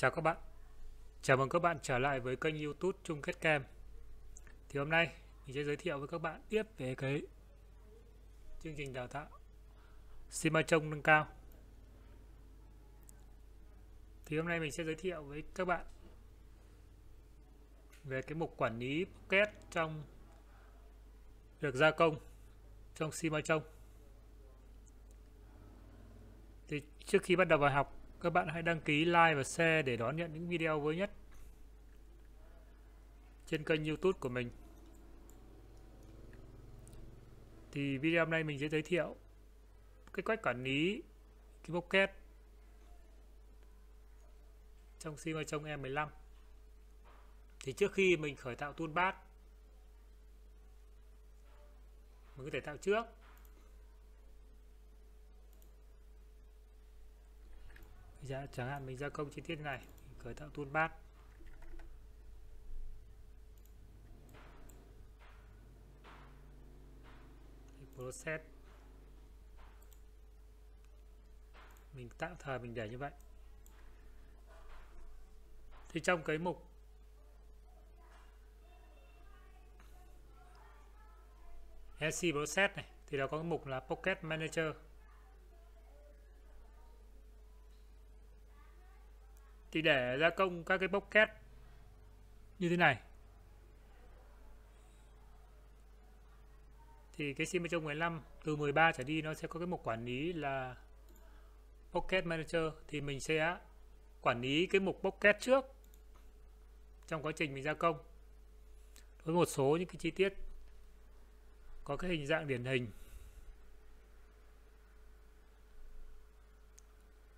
Chào các bạn. Chào mừng các bạn trở lại với kênh youtube Chung Kết Kem. Thì hôm nay, mình sẽ giới thiệu với các bạn tiếp về cái chương trình đào tạo Sima trông nâng cao. Thì hôm nay mình sẽ giới thiệu với các bạn về cái mục quản lý Pocket trong việc gia công, trong Sima trông. Thì trước khi bắt đầu vào học các bạn hãy đăng ký, like và share để đón nhận những video mới nhất trên kênh youtube của mình. Thì video hôm nay mình sẽ giới thiệu cái cách quản lý cái Pocket trong sim ở trong E15 thì trước khi mình khởi tạo toolbar mình có thể tạo trước. Dạ, chẳng hạn mình gia công chi tiết này mình khởi tạo toolbar process. Mình tạm thời mình để như vậy. Thì trong cái mục SC process này thì nó có cái mục là Pocket Manager. Thì để gia công các cái pocket như thế này. Thì cái sim trong 15 từ 13 trở đi nó sẽ có cái mục quản lý là Pocket Manager. Thì mình sẽ quản lý cái mục Pocket trước trong quá trình mình gia công với một số những cái chi tiết. Có cái hình dạng điển hình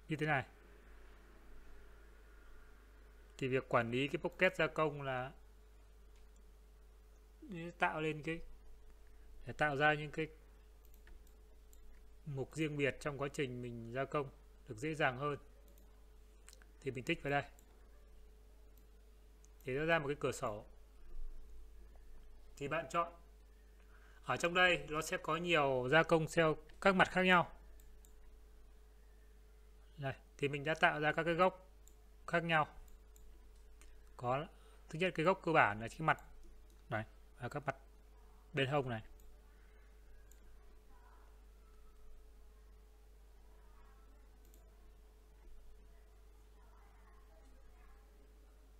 như thế này thì việc quản lý cái pocket gia công là tạo lên cái, để tạo ra những cái mục riêng biệt trong quá trình mình gia công được dễ dàng hơn. Thì mình tích vào đây. Để nó ra một cái cửa sổ. Thì bạn chọn. Ở trong đây nó sẽ có nhiều gia công theo các mặt khác nhau. Đây, thì mình đã tạo ra các cái góc khác nhau có thứ nhất cái gốc cơ bản là cái mặt. Này và các mặt bên hông này.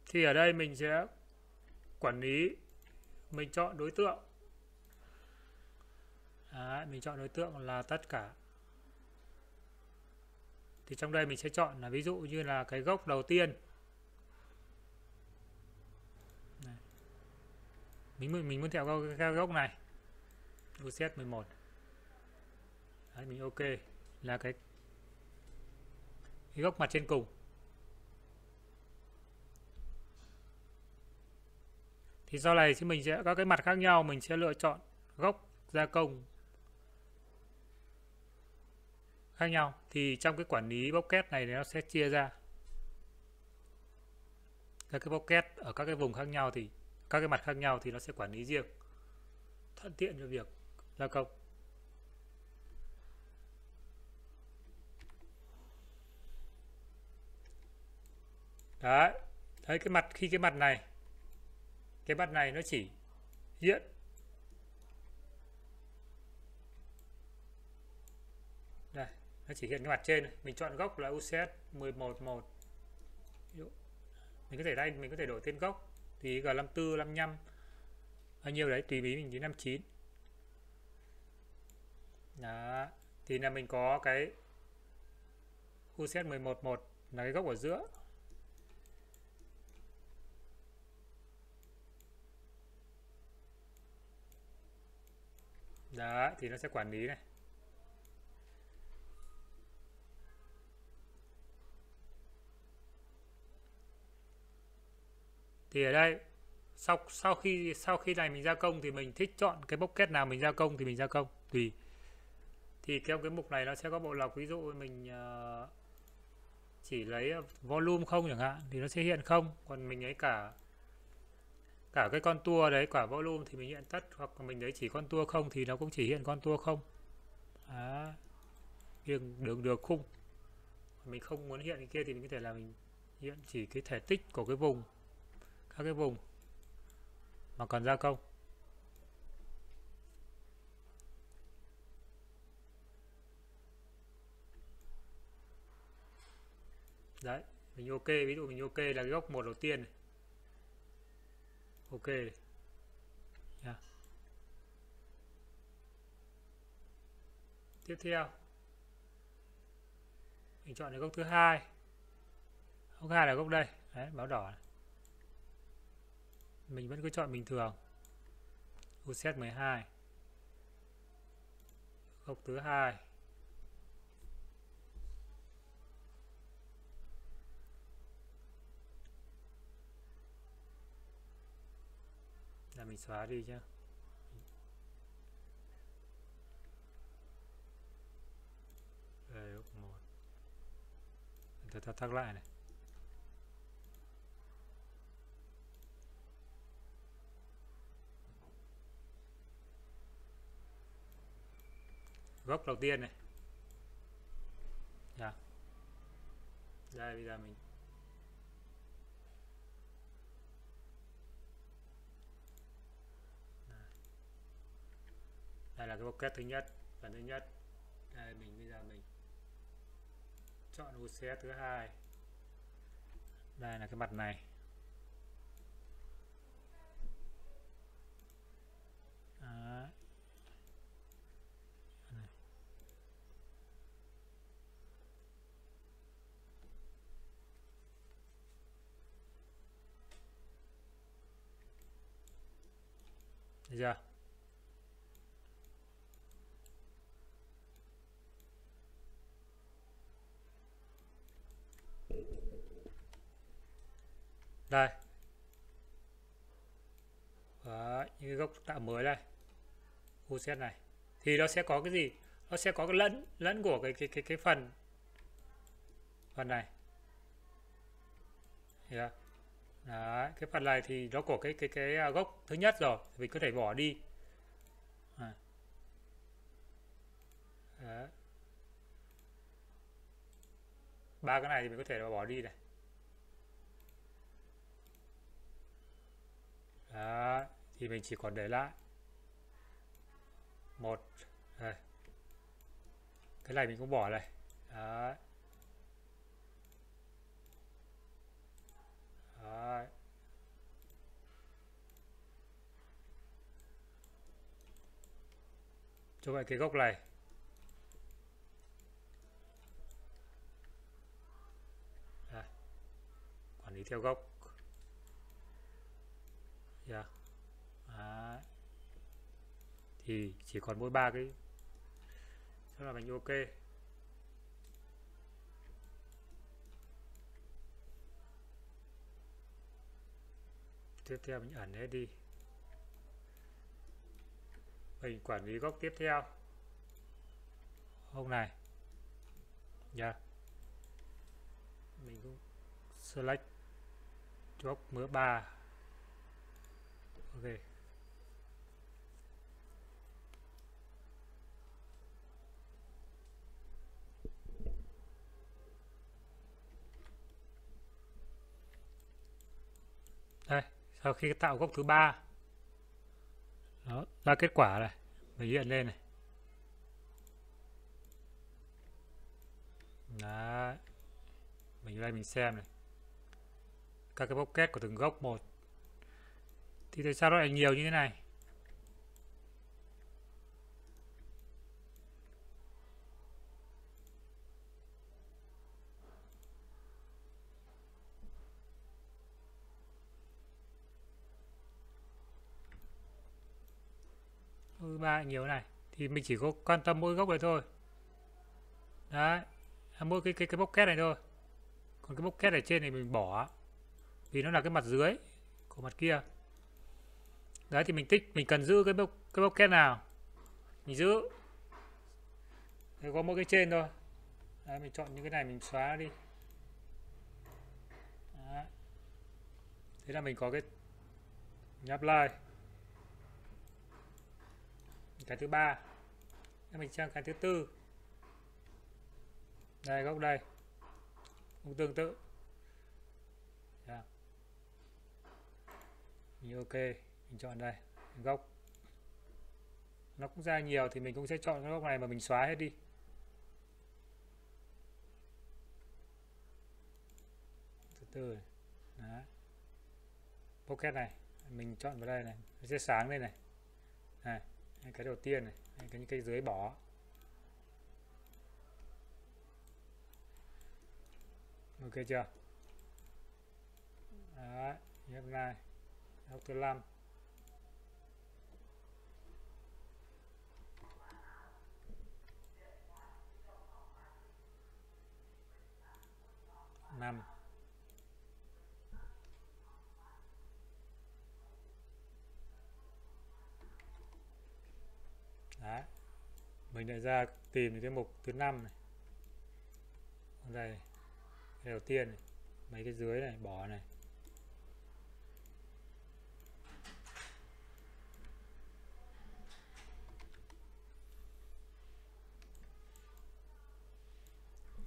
Thì ở đây mình sẽ quản lý mình chọn đối tượng. Đấy, mình chọn đối tượng là tất cả. Thì trong đây mình sẽ chọn là ví dụ như là cái gốc đầu tiên. Mình mình muốn theo cái góc này. Reset 11 Đấy, mình ok. Là cái cái góc mặt trên cùng. Thì sau này thì mình sẽ có cái mặt khác nhau mình sẽ lựa chọn góc gia công khác nhau. Thì trong cái quản lý bokeh này nó sẽ chia ra. Các cái bokeh ở các cái vùng khác nhau thì các cái mặt khác nhau thì nó sẽ quản lý riêng, thuận tiện cho việc gia công. Đấy, thấy cái mặt, khi cái mặt này, cái mặt này nó chỉ hiện đây, nó chỉ hiện cái mặt trên này. mình chọn gốc là UCS 111 mình có thể đây mình có thể đổi tên gốc thì G54 55 bao nhiêu đấy, tùy bí mình đến 59 đó, thì là mình có cái UCS 111 là cái góc ở giữa. Đó, thì nó sẽ quản lý này. Thì ở đây sau sau khi sau khi này mình gia công thì mình thích chọn cái bốc kết nào mình gia công thì mình gia công. Tùy. Thì theo cái mục này nó sẽ có bộ lọc ví dụ mình uh, chỉ lấy volume không chẳng hạn thì nó sẽ hiện không. Còn mình lấy cả cả cái con tua đấy quả volume thì mình hiện tất hoặc là mình lấy chỉ con tua không thì nó cũng chỉ hiện con tua không. À, đường đường được khung. Mình không muốn hiện cái kia thì mình có thể là mình hiện chỉ cái thể tích của cái vùng các cái vùng mà cần gia công đấy, mình ok, ví dụ mình ok là cái góc một đầu tiên này ok này. Yeah. tiếp theo mình chọn cái góc thứ hai góc hai là góc đây đấy, báo đỏ này mình vẫn cứ chọn bình thường. Uset 12 góc thứ hai. Là mình xóa đi nhá. Đây, góc một. Thật ta thắc lại này. Góc đầu tiên này. Yeah. đây, bây giờ mình dạ. đây là cái bucket thứ nhất, phần thứ nhất. Đây, mình bây giờ mình chọn UCS thứ hai. Đây là cái mặt này Đấy. Này. Thấy đây. Đó, những cái gốc tạo mới đây. U set này. Thì nó sẽ có cái gì? Nó sẽ có cái lẫn lẫn của cái cái cái cái phần. Phần này. Yeah. Đấy, cái phần này thì nó của cái cái cái à, gốc thứ nhất rồi mình có thể bỏ đi à. Đấy. ba cái này thì mình có thể bỏ đi này Đó, thì mình chỉ còn để lại một đây. cái này mình cũng bỏ này Đó. Đấy. cho vậy cái gốc này. À, quản lý theo gốc. Dạ. Yeah. à, thì chỉ còn mỗi ba cái. Sau là mình ok. Tiếp theo mình ẩn hết đi. Mình quản lý góc tiếp theo. Hôm này. Yeah. mình cũng select góc mớ 3 ok đây sau khi tạo gốc thứ ba. Đó, ra kết quả này mình hiện lên này. Đấy. mình đây mình xem này. Các cái bốc kết của từng gốc một. Thì tại sao nó lại nhiều như thế này? Ba nhiều này thì mình chỉ có quan tâm mỗi gốc này thôi. Đấy à, mỗi cái cái cái bốc két này thôi. Còn cái bốc két ở trên này mình bỏ vì nó là cái mặt dưới của mặt kia. Đấy thì mình tích mình cần giữ cái bốc cái bốc két nào mình giữ. Thì có mỗi cái trên thôi. Đấy, mình chọn những cái này mình xóa đi. Đấy. thế là mình có cái nhấp like cái thứ ba. Mình sang cái thứ tư. Đây, góc đây. Cũng tương tự. Dạ. Yeah. như ok, mình chọn đây, góc. Nó cũng ra nhiều thì mình cũng sẽ chọn cái góc này mà mình xóa hết đi. Từ từ pocket này. Mình chọn vào đây này. Nó sẽ sáng lên này. Này cái đầu tiên này cái những cái dưới bỏ. Ok chưa? Đấy, hiện nay học thứ năm. Năm. Đấy. mình lại ra tìm cái mục thứ năm này đây, cái đầu tiên này. mấy cái dưới này, bỏ này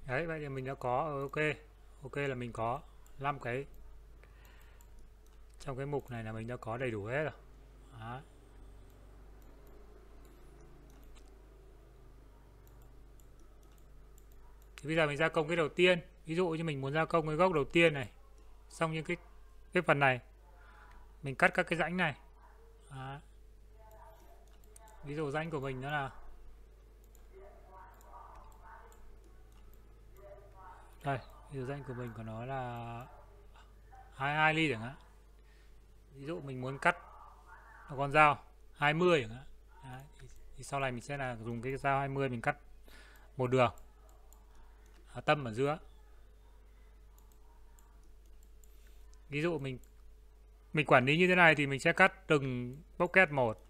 đấy, vậy thì mình đã có, ok ok là mình có 5 cái trong cái mục này là mình đã có đầy đủ hết rồi Đó. Thì bây giờ mình gia công cái đầu tiên. Ví dụ như mình muốn gia công cái góc đầu tiên này. Xong những cái cái phần này. Mình cắt các cái rãnh này. Đó. ví dụ rãnh của mình nó là đây ví dụ rãnh của mình của nó là 22 ly chẳng hạn. Ví dụ mình muốn cắt con dao 20 chẳng hạn. Đấy, thì, thì sau này mình sẽ là dùng cái dao 20 mình cắt một đường tâm ở giữa. Ví dụ mình mình quản lý như thế này thì mình sẽ cắt từng pocket một.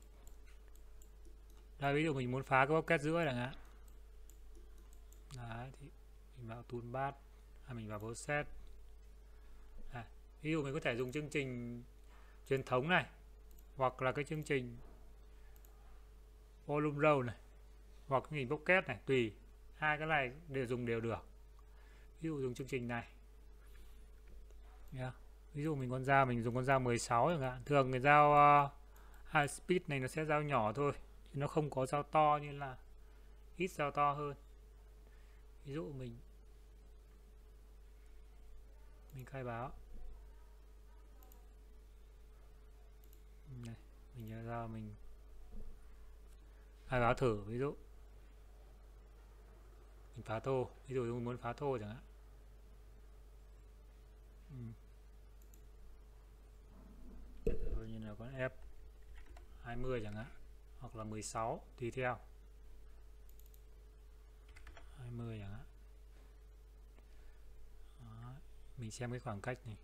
Đây ví dụ mình muốn phá cái pocket giữa chẳng hạn. Đấy, thì mình vào toolbar à, mình vào process à, ví dụ mình có thể dùng chương trình truyền thống này hoặc là cái chương trình volume row này hoặc cái hình pocket này tùy. Hai cái này đều dùng đều được ví dụ dùng chương trình này. Yeah. ví dụ mình con dao mình dùng con dao 16 chẳng hạn. Thường cái dao uh, high speed này nó sẽ dao nhỏ thôi chứ nó không có dao to như là ít dao to hơn. Ví dụ mình mình khai báo. Này mình nhớ ra mình khai báo thử ví dụ. Mình phá thô ví dụ mình muốn phá thô chẳng hạn ừ. như là con F 20 chẳng hạn, hoặc là 16 tùy theo. 20 chẳng hạn. Đó. mình xem cái khoảng cách này.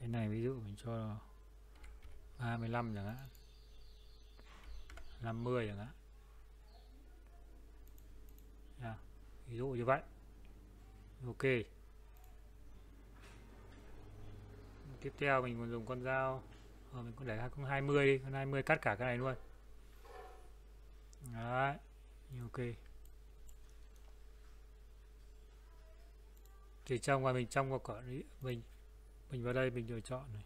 Cái này ví dụ mình cho 35 chẳng hạn. 50 chẳng hạn ví dụ như vậy. Ok. Tiếp theo mình còn dùng con dao. Ờ, mình có để con 20 đi con 20 cắt cả cái này luôn. Đấy ok. Thì trong và mình trong vào cỏ mình. Mình vào đây mình lựa chọn này.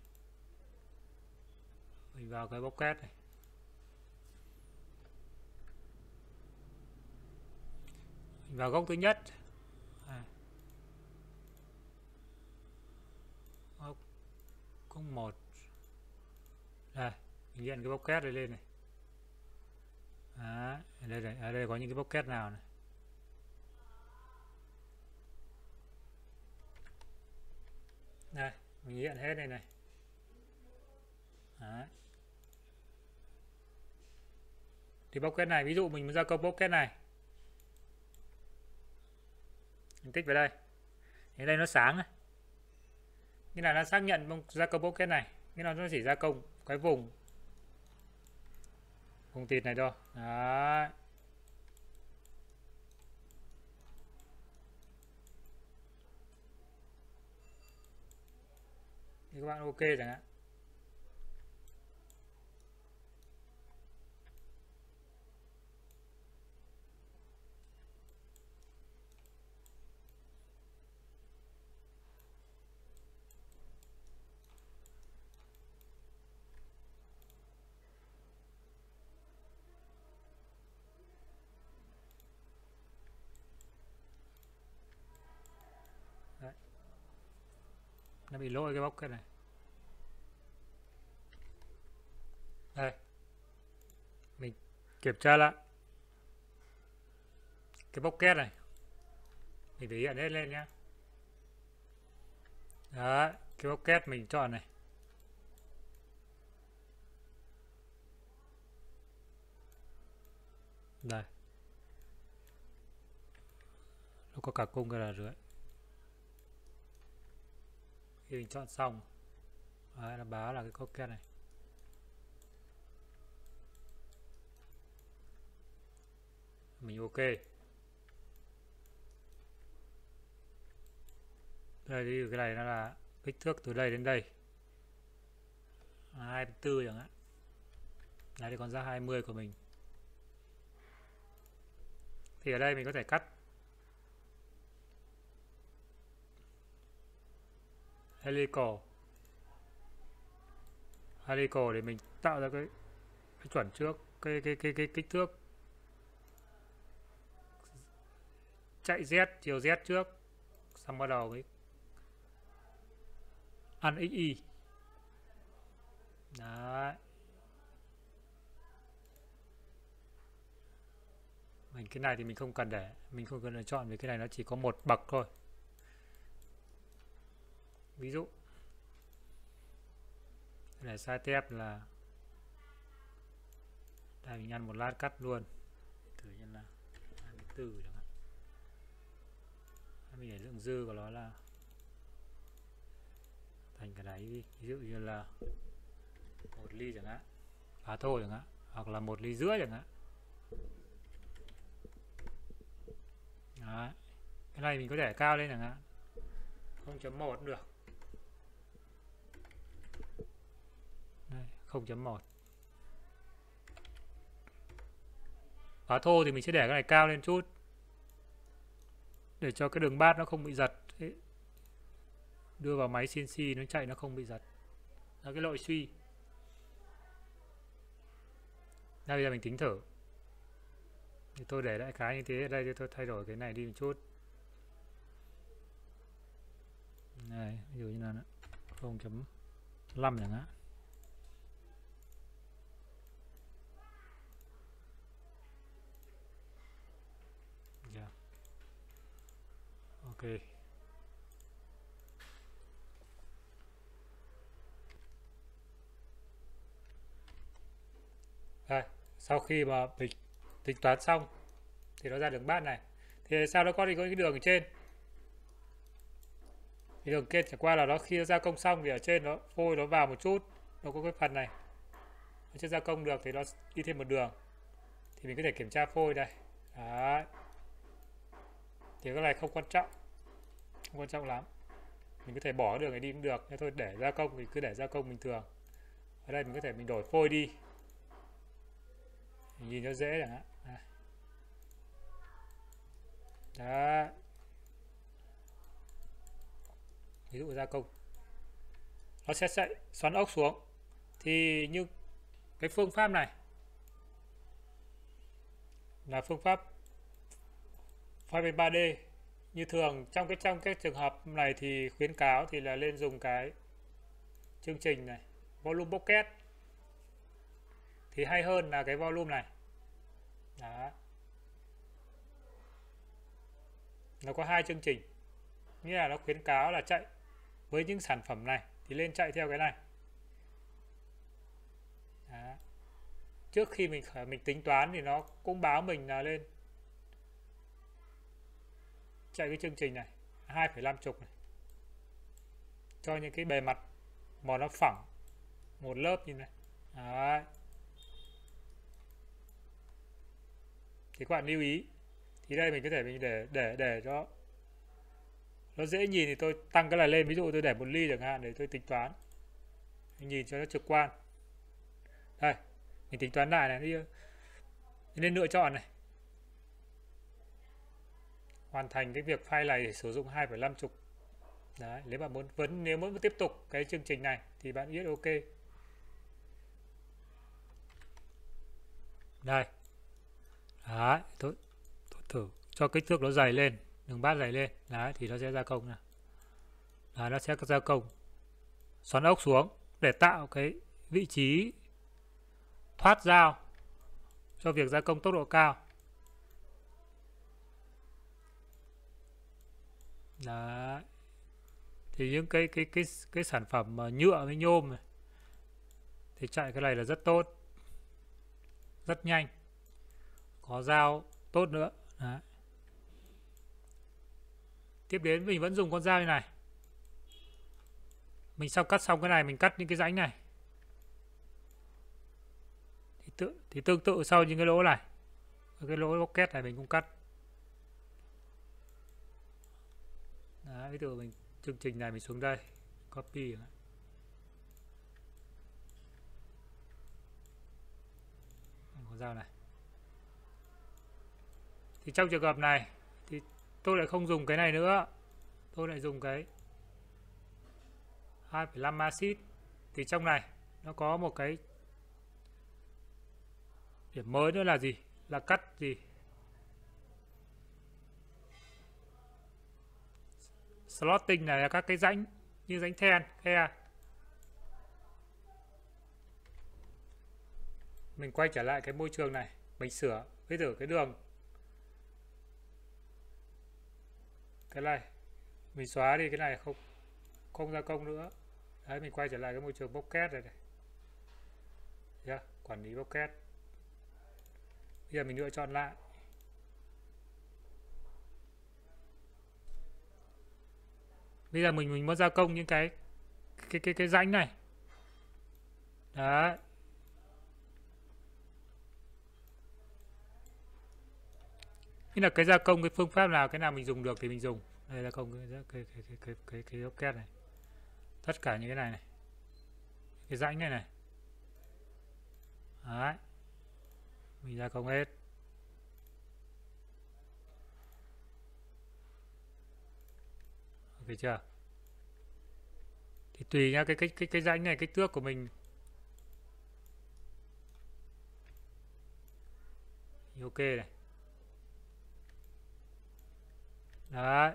Mình vào cái pocket này. Vào góc thứ nhất. À. góc một. Đây mình hiện cái pocket này lên này. À, ở đây, đây, ở đây có những cái pocket nào này? Đây mình hiện hết đây này. Đấy. thì pocket này ví dụ mình muốn ra câu pocket này mình tích vào đây. Thì đây nó sáng này. Như là nó xác nhận ra câu kết này. Như là nó chỉ ra công cái vùng. Vùng thịt này thôi. Đấy. Thì các bạn ok chẳng hạn. Nó bị lỗi cái bóc cái này. Đây. Mình kiểm tra lại. Cái bốc két này. Mình để hiện hết lên nhé đấy, cái bốc két mình chọn này. Đây. Nó có cả cung cái là rưỡi khi mình chọn xong. Đấy, nó báo là cái bóc này. Mình ok. Đây thì cái này nó là kích thước từ đây đến đây. 24 chẳng hạn. Đấy thì còn ra 20 của mình. Thì ở đây mình có thể cắt helical helical để mình tạo ra cái, cái chuẩn trước cái cái cái cái kích thước. Chạy Z chiều Z trước. Xong bắt đầu với ăn XY đấy. Mình cái này thì mình không cần để mình không cần chọn vì cái này nó chỉ có một bậc thôi ví dụ để sai tép là đây mình ăn một lát cắt luôn. Thử nhân là 24 chẳng hạn. Mình để lượng dư của nó là thành cái đấy đi. Ví dụ như là một ly chẳng hạn à thôi chẳng hạn, hoặc là một ly rưỡi chẳng hạn. Đấy. cái này mình có thể cao lên chẳng hạn 0.1 được Đây, 0.1 phá thô thì mình sẽ để cái này cao lên chút. Để cho cái đường bát nó không bị giật. Đưa vào máy CNC nó chạy nó không bị giật. Là cái lội suy. Đây, bây giờ mình tính thử. Thì tôi để lại cái như thế. Đây thì tôi thay đổi cái này đi một chút. Này ví dụ như là 0.5 chẳng hạn yeah ok. Đây sau khi mà mình tính toán xong thì nó ra đường bát này. Thì sao nó có thì có cái đường ở trên? Thì đường kia chẳng qua là nó khi nó gia công xong thì ở trên nó phôi nó vào một chút, nó có cái phần này. Nó chưa gia công được thì nó đi thêm một đường. Thì mình có thể kiểm tra phôi đây. Đấy. Thì cái này không quan trọng không quan trọng lắm. Mình có thể bỏ đường này đi cũng được, thế thôi, để gia công thì cứ để gia công bình thường. Ở đây mình có thể mình đổi phôi đi. Mình nhìn cho dễ chẳng hạn. Đó. Ví dụ gia công. Nó sẽ chạy xoắn ốc xuống. Thì như cái phương pháp này là phương pháp file 3D như thường, trong cái trong cái trường hợp này thì khuyến cáo thì là lên dùng cái chương trình này, volume pocket. Thì hay hơn là cái volume này. Đó. Nó có hai chương trình. Nghĩa là nó khuyến cáo là chạy với những sản phẩm này thì lên chạy theo cái này. Đó. trước khi mình mình tính toán thì nó cũng báo mình là lên chạy cái chương trình này 2,5 chục này. Cho những cái bề mặt mà nó phẳng một lớp như này. Đấy. thì các bạn lưu ý thì đây mình có thể mình để để để cho nó dễ nhìn thì tôi tăng cái này lên. Ví dụ tôi để một ly chẳng hạn để tôi tính toán. Mình nhìn cho nó trực quan. Đây mình tính toán lại này. Nên lựa chọn này hoàn thành cái việc file này sử dụng 2,5 chục. Đấy nếu bạn muốn vẫn nếu muốn tiếp tục cái chương trình này thì bạn viết ok. Đây. Đấy tôi, tôi thử cho kích thước nó dày lên đường bát dày lên. Đấy thì nó sẽ gia công nè đấy, nó sẽ gia công. Xoắn ốc xuống để tạo cái vị trí thoát dao cho việc gia công tốc độ cao. Đấy. Thì những cái cái cái cái sản phẩm mà nhựa với nhôm này, thì chạy cái này là rất tốt. Rất nhanh. Có dao, tốt nữa. Đấy. Tiếp đến mình vẫn dùng con dao như này. Mình sau cắt xong cái này, mình cắt những cái rãnh này. Thì tự, thì tương tự sau những cái lỗ này. Cái lỗ rocket này mình cũng cắt. Đấy, ví dụ mình chương trình này mình xuống đây copy con dao này. Thì trong trường hợp này thì tôi lại không dùng cái này nữa. Tôi lại dùng cái 2,5 acid thì trong này nó có một cái điểm mới nữa là gì? Là cắt gì? Slotting này là các cái rãnh như rãnh then khe. Mình quay trở lại cái môi trường này mình sửa bây giờ cái đường. Cái này mình xóa đi cái này không không gia công nữa. Đấy mình quay trở lại cái môi trường bốc két này này. Yeah, quản lý bốc két bây giờ mình lựa chọn lại. Bây giờ mình mình muốn gia công những cái cái cái cái rãnh này. Đấy. Như là cái gia công cái phương pháp nào cái nào mình dùng được thì mình dùng. Đây là công cái cái cái cái cái cái, cái rocket này. Tất cả những cái này này. Cái rãnh này này. Đấy. Mình gia công hết. Ok chưa? Thì tùy nha cái cái cái cái rãnh này kích thước của mình. Ok này. Đấy.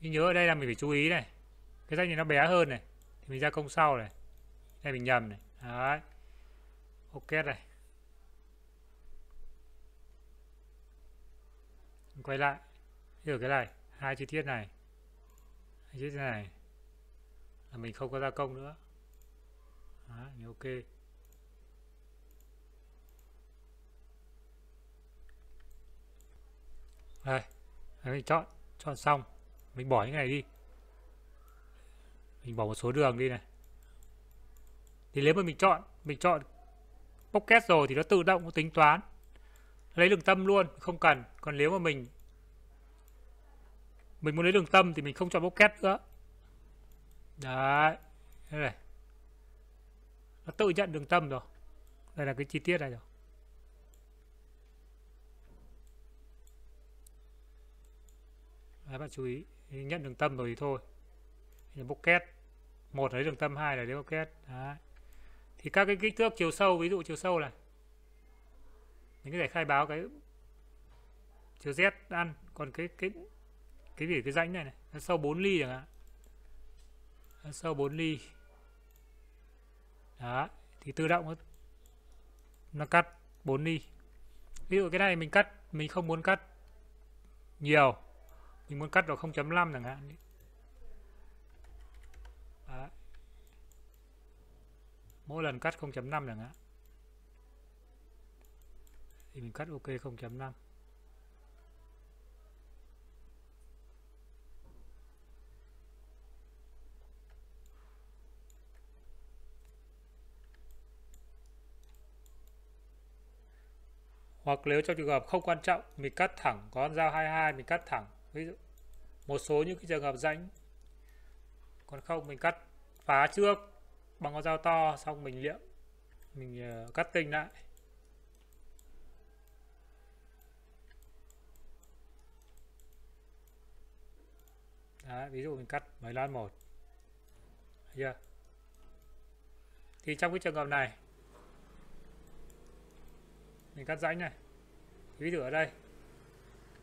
Nhưng nhớ ở đây là mình phải chú ý này. Cái rãnh này nó bé hơn này. Thì mình ra công sau này. Đây mình nhầm này. Đấy. Ok này. Quay lại hiểu cái này hai chi tiết này. Hai chi tiết này. Là mình không có gia công nữa. Đó, ok. Đây Đấy, mình chọn chọn xong. Mình bỏ những này đi. Mình bỏ một số đường đi này. Thì nếu mà mình chọn mình chọn pocket rồi thì nó tự động tính toán. Lấy đường tâm luôn không cần. Còn nếu mà mình mình muốn lấy đường tâm thì mình không chọn pocket nữa. Đấy đây này. Nó tự nhận đường tâm rồi. Đây là cái chi tiết này rồi. Đấy, bạn chú ý nhận đường tâm rồi thì thôi. Bốc pocket một lấy đường tâm hai là lấy pocket đấy. Thì các cái kích thước chiều sâu ví dụ chiều sâu này. Mình có thể khai báo cái chiều z ăn. Còn cái cái cái gì cái rãnh này này nó sâu 4 ly chẳng hạn. Nó sâu 4 ly. Đó thì tự động nó, nó cắt 4 ly. Ví dụ cái này mình cắt mình không muốn cắt nhiều mình muốn cắt vào 0.5 chẳng hạn đó. mỗi lần cắt 0.5 chẳng hạn. Thì mình cắt ok 0.5 hoặc nếu trong trường hợp không quan trọng mình cắt thẳng có con dao 22 mình cắt thẳng. Ví dụ một số những cái trường hợp rãnh. Còn không mình cắt phá trước bằng con dao to xong mình liệm mình uh, cắt tinh lại. Đấy, ví dụ mình cắt mấy lan một. Chưa? Thì trong cái trường hợp này mình cắt rãnh này. Ví dụ ở đây.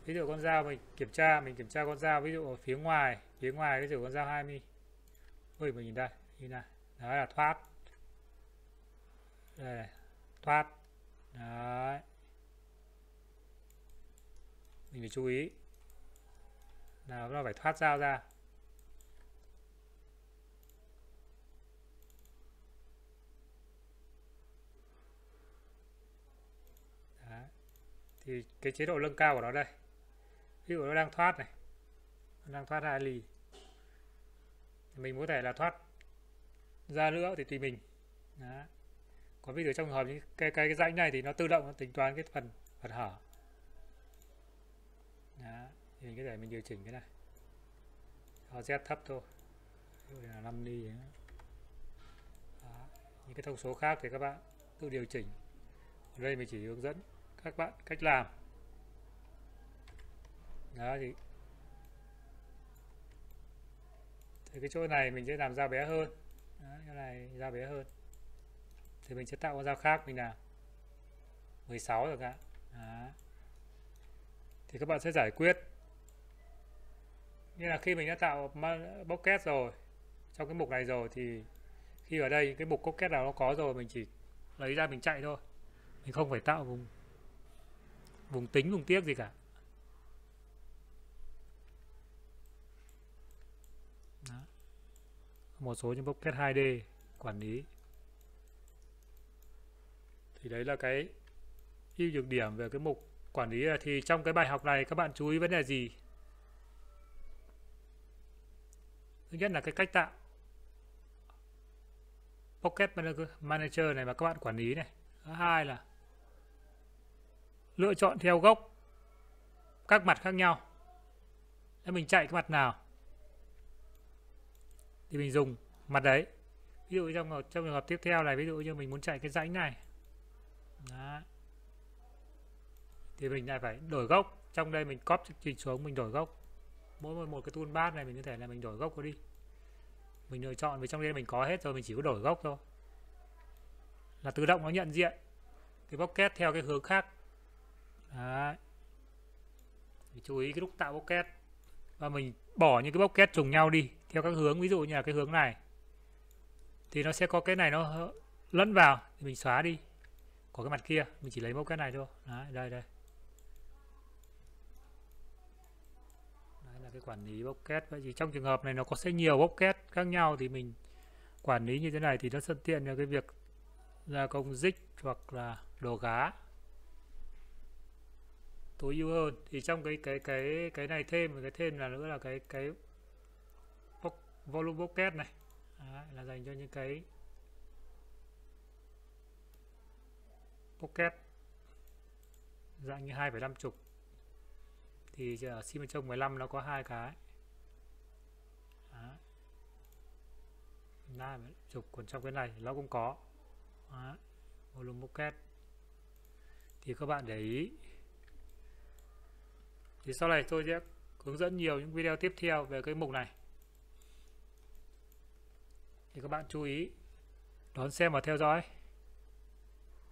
Ví dụ con dao mình kiểm tra, mình kiểm tra con dao ví dụ ở phía ngoài phía ngoài ví dụ con dao 20 ui mình nhìn đây nhìn này đó là thoát. Đây này. thoát. Đấy. Mình phải chú ý. Là nó phải thoát dao ra Đấy thì cái chế độ nâng cao của nó đây. Ví dụ nó đang thoát này. Nó đang thoát hai lì mình có thể là thoát ra nữa thì tùy mình. Đó. còn ví dụ trong trường hợp những cái, cái cái rãnh này thì nó tự động nó tính toán cái phần phần hở. Đó. thì mình có thể mình điều chỉnh cái này. Họ Z thấp thôi. Ví dụ là 5 ly những cái thông số khác thì các bạn tự điều chỉnh. Ở đây mình chỉ hướng dẫn các bạn cách làm. Đó thì thì cái chỗ này mình sẽ làm dao bé hơn. Đó, cái này dao bé hơn. Thì mình sẽ tạo con dao khác mình làm. 16 rồi cả Đó. thì các bạn sẽ giải quyết. Như là khi mình đã tạo pocket rồi trong cái mục này rồi thì khi ở đây cái mục pocket nào nó có rồi mình chỉ lấy ra mình chạy thôi. Mình không phải tạo vùng vùng tính, vùng tiếc gì cả. Đó. một số những pocket 2D quản lý. Thì đấy là cái ưu nhược điểm về cái mục quản lý. Thì trong cái bài học này, các bạn chú ý vấn đề gì? Thứ nhất là cái cách tạo. Pocket Manager này mà các bạn quản lý này. Thứ hai là lựa chọn theo gốc các mặt khác nhau. Nếu mình chạy cái mặt nào? Thì mình dùng mặt đấy. Ví dụ trong trong trường hợp tiếp theo này ví dụ như mình muốn chạy cái rãnh này. Đó. thì mình lại phải đổi gốc trong đây mình copy trình xuống mình đổi gốc mỗi một, một cái toolbar này mình có thể là mình đổi gốc có đi. Mình lựa chọn vì trong đây mình có hết rồi mình chỉ có đổi gốc thôi. Là tự động nó nhận diện cái pocket theo cái hướng khác đấy. Chú ý cái lúc tạo pocket. Và mình bỏ những cái pocket trùng nhau đi, theo các hướng. Ví dụ như là cái hướng này. Thì nó sẽ có cái này nó lẫn vào, thì mình xóa đi. Có cái mặt kia, mình chỉ lấy pocket này thôi. Đấy, đây đây. Đấy là cái quản lý pocket. Vậy thì trong trường hợp này nó có sẽ nhiều pocket khác nhau thì mình quản lý như thế này thì nó thuận tiện cho cái việc gia công dích hoặc là đồ gá tối ưu hơn. Thì trong cái cái cái cái này thêm cái thêm là nữa là cái cái volume pocket này. Đấy, là dành cho những cái pocket dạng như 2,5 chục. Thì ở Simonchong 15 nó có hai cái. Đấy. chục còn trong cái này nó cũng có. Đấy. volume pocket. Thì các bạn để ý thì sau này tôi sẽ hướng dẫn nhiều những video tiếp theo về cái mục này. Thì các bạn chú ý, đón xem và theo dõi.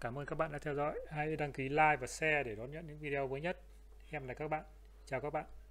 Cảm ơn các bạn đã theo dõi. Hãy đăng ký like và share để đón nhận những video mới nhất. Em là các bạn. Chào các bạn.